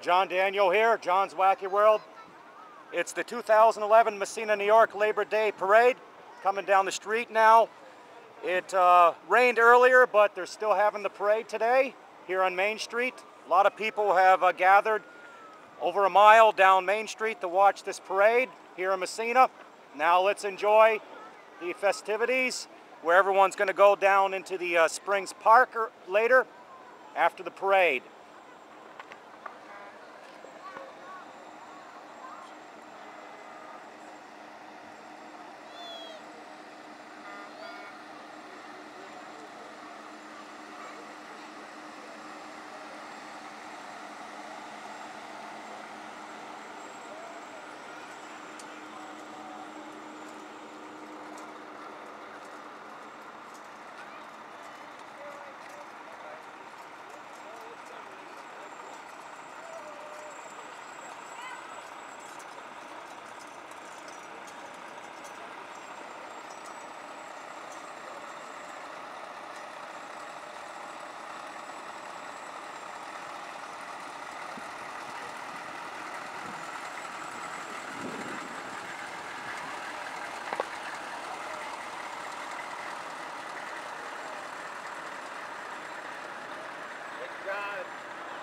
John Daniel here, John's Wacky World. It's the 2011 Massena, New York Labor Day Parade coming down the street now. It uh, rained earlier, but they're still having the parade today here on Main Street. A lot of people have uh, gathered over a mile down Main Street to watch this parade here in Massena. Now let's enjoy the festivities where everyone's going to go down into the uh, Springs Park er, later after the parade.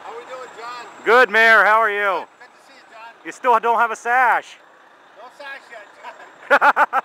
How we doing, John? Good, Mayor. How are you? Good to see you, John. You still don't have a sash. No sash yet, John.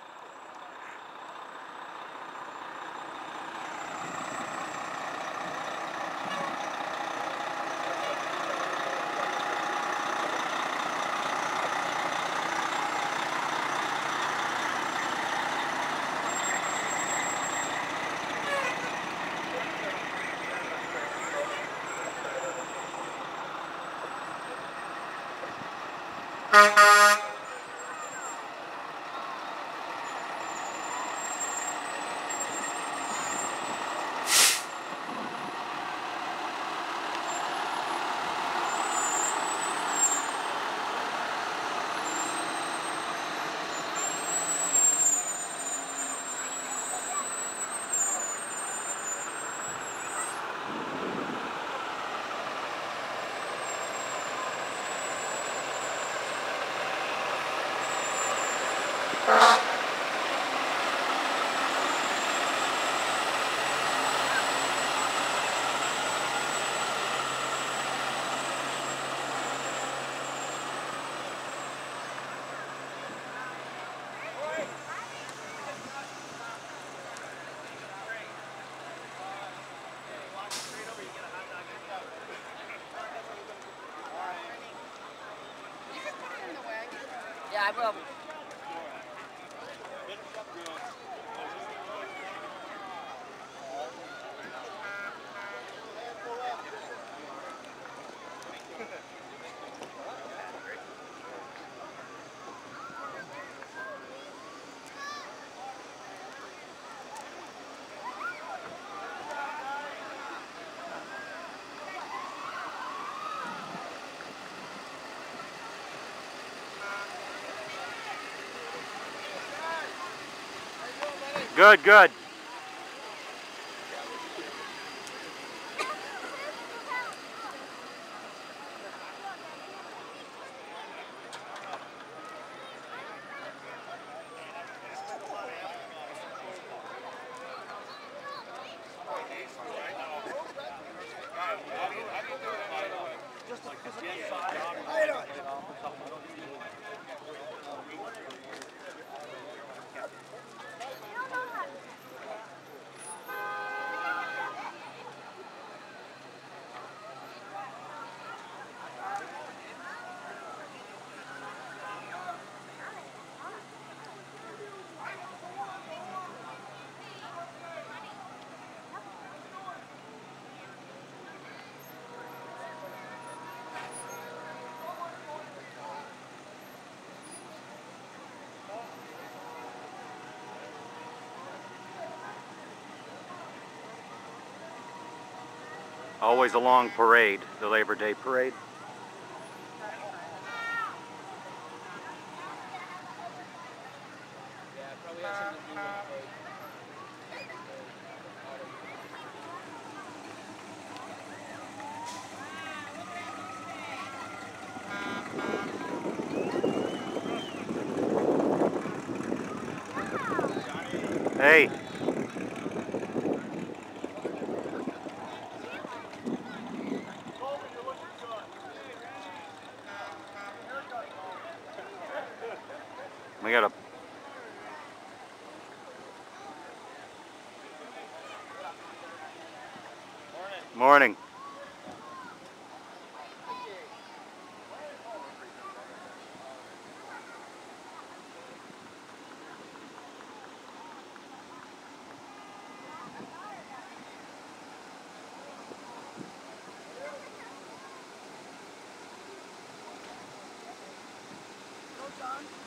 I will. Good, good. Always a long parade, the Labor Day parade. We got a morning.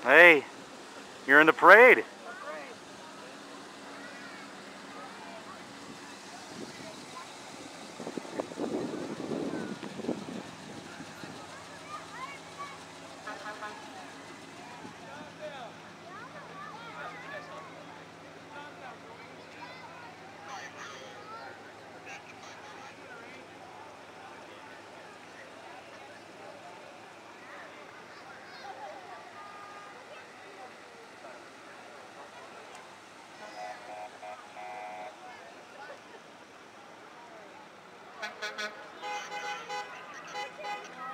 Hey, you're the parade. Thank you.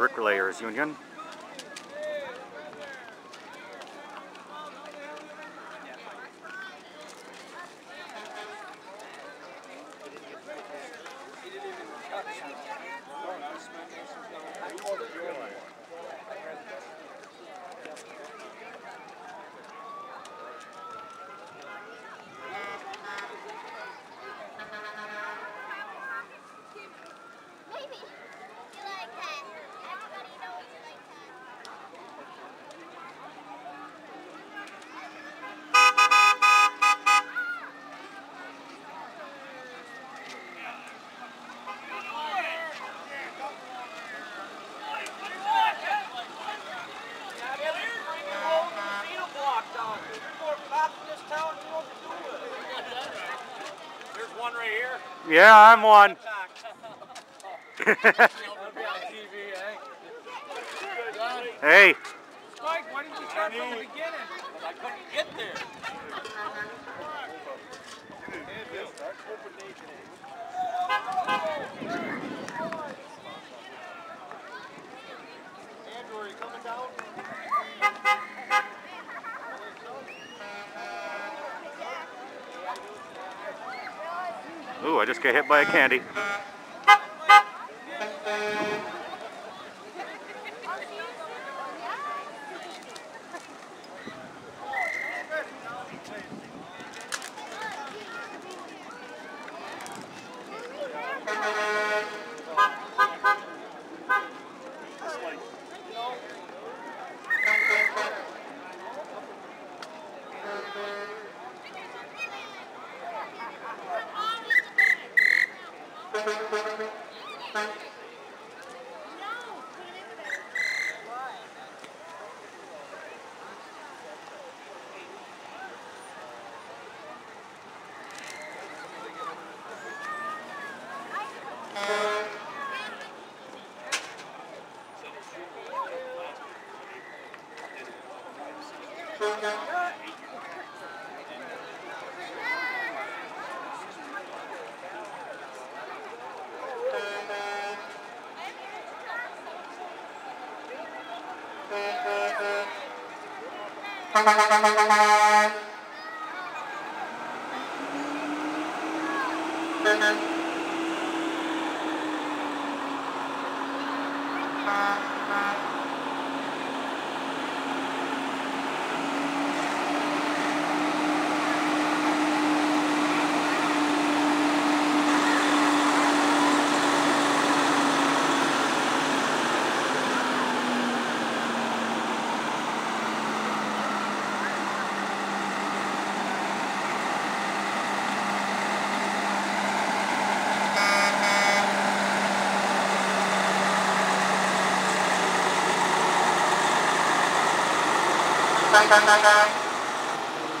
Bricklayers Union. Maybe. You like that. Everybody knows you like that. There's one right here. Yeah, I'm one. hey, Mike, why didn't you start from the beginning? I couldn't get there. Andrew, are you coming down? Ooh, I just got hit by a candy. なるほどね。Here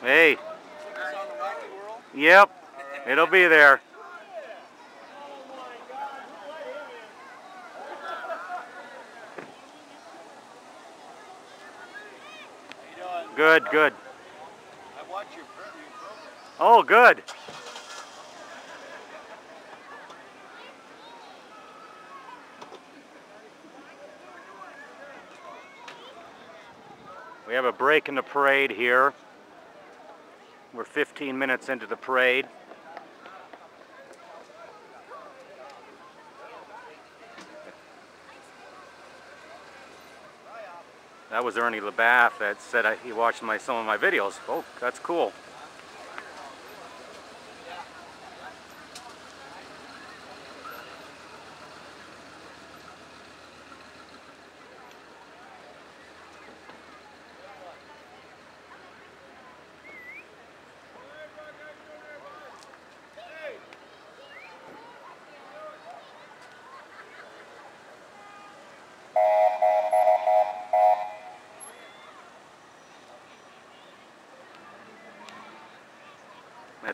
Hey? Yep, it'll be there. Good, good. I watch your program. Oh, good. We have a break in the parade here. We're 15 minutes into the parade. That was Ernie LeBaff that said I, he watched my some of my videos. Oh, that's cool.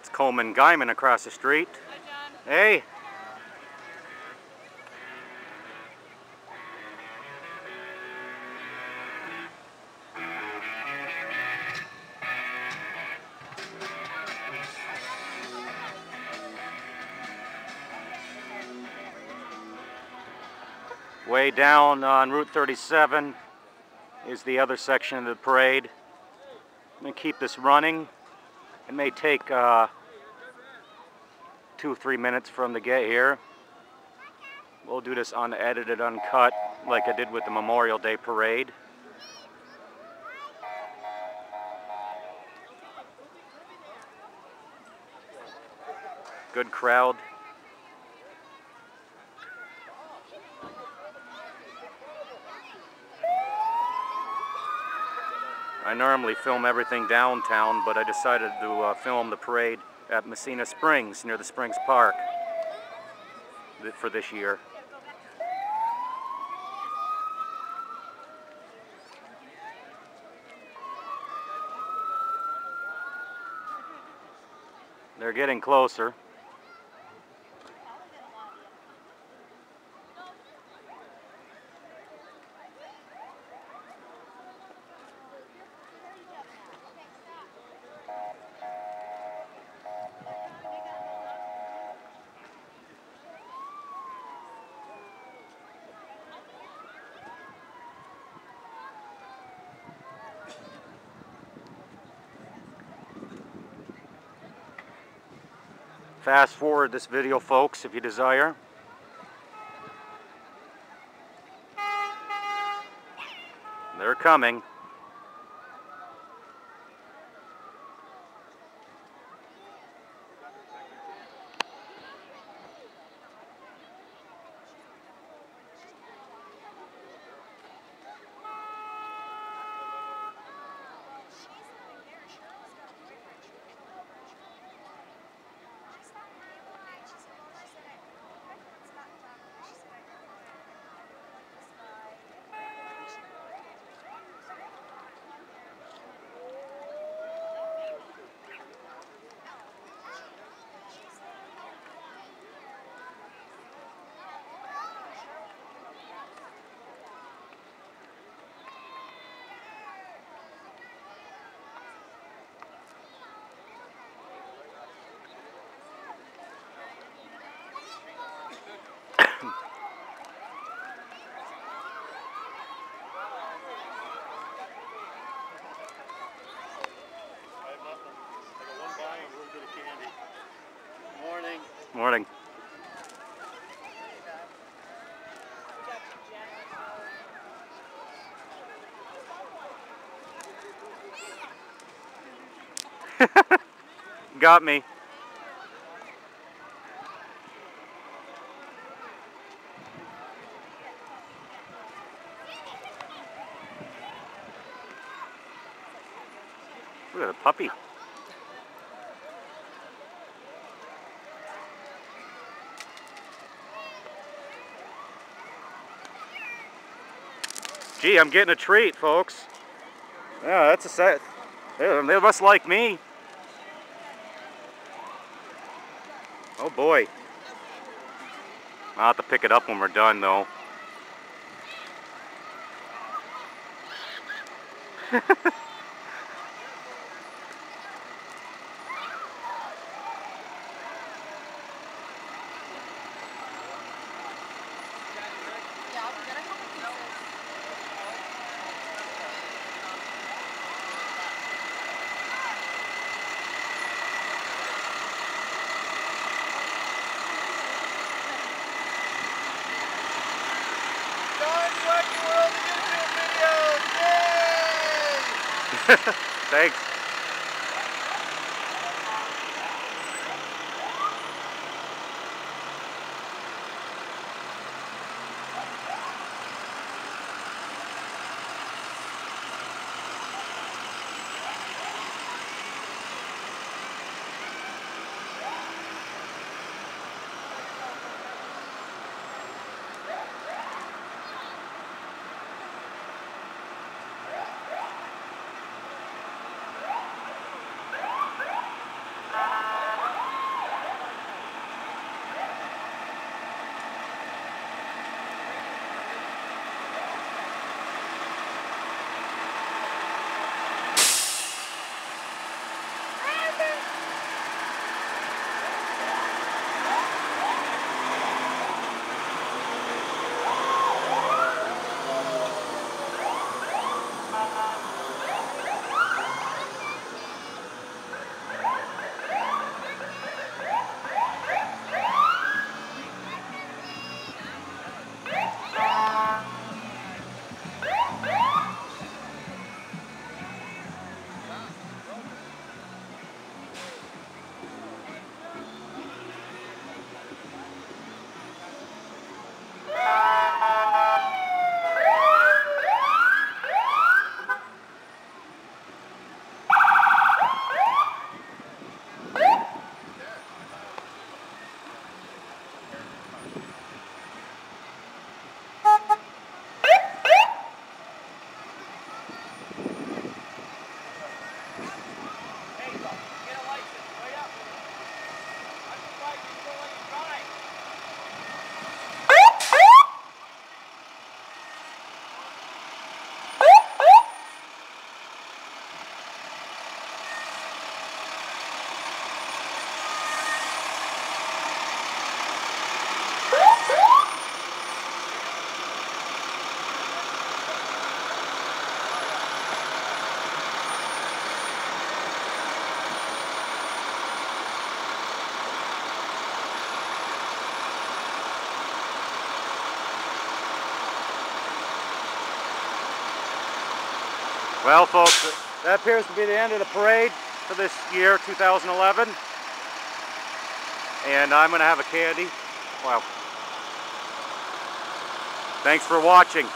That's Coleman Guyman across the street. Hey. Way down on Route 37 is the other section of the parade. I'm going to keep this running. It may take uh, two three minutes from the get here. We'll do this unedited, uncut, like I did with the Memorial Day Parade. Good crowd. I normally film everything downtown, but I decided to uh, film the parade at Massena Springs, near the Springs Park, for this year. They're getting closer. Fast forward this video, folks, if you desire. They're coming. Morning. Got me. Look at the puppy. I'm getting a treat, folks. Yeah, that's a set. They must like me. Oh boy. I'll have to pick it up when we're done though. Yeah, I'll get a couple pieces. John's Wacky World YouTube videos! Yay! Thanks. Well, folks, that appears to be the end of the parade for this year, 2011. And I'm going to have a candy. Wow. Thanks for watching.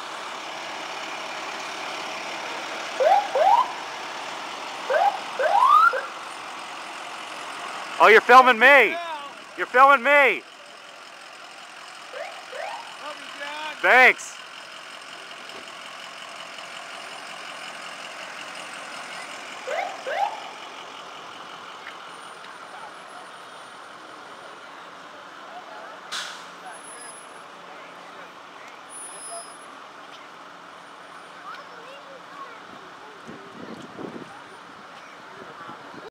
Oh, you're filming me. You're filming me. love you, John. Thanks.